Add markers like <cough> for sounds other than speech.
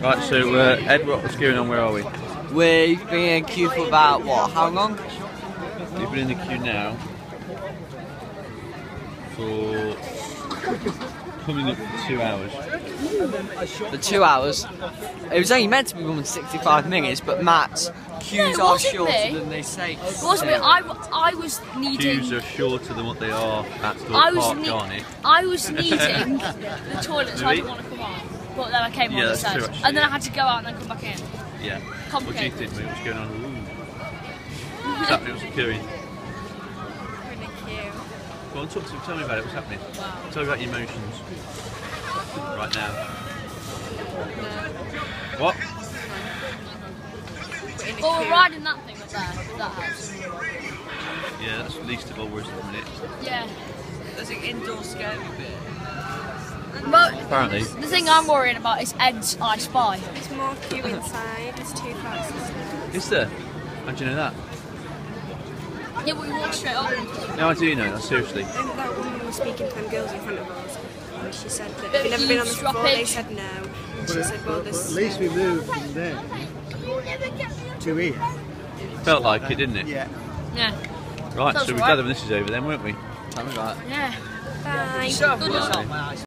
Right, so uh, Ed, what's going on? Where are we? We've been in queue for about what? How long? We've been in the queue now for coming up to two hours. For two hours. It was only meant to be more than 65 minutes, but Matt's queues No, are shorter they? than they say. It wasn't me. I, I was needing. Queues are shorter than what they are at I Thorpe was Park, ne- Garnett. I was <laughs> needing the toilet, so I didn't want to come on. But then I came Yeah, on the that's true, stairs, actually, and then yeah. I had to go out and then come back in. Yeah. What do you Complicated. think, mate? What's going on? Ooh. What's happening? What's occurring? Go on, talk to me. Tell me about it. What's happening? Tell me about your emotions right now. What? Oh, or we're riding that thing up there, that house. Yeah, that's least of all worries at the minute. Yeah. There's an indoor scary bit. But Apparently. the thing I'm worrying about is Ed's I Spy. There's more queue inside. There's two flights of stairs. Is there? How do you know that? Yeah, but we walked straight up. No, I do know that, seriously. And that woman was speaking to them girls in front of us. And she said that Bit if you've never been on this before, eavesdropping. they said no. And she said, well, But this. at least we moved from there to here. Felt like it, didn't it? Yeah. Yeah. Right, Sounds so we're right. glad when this is over then, weren't we? Tell me about. Yeah. Bye. Shut up,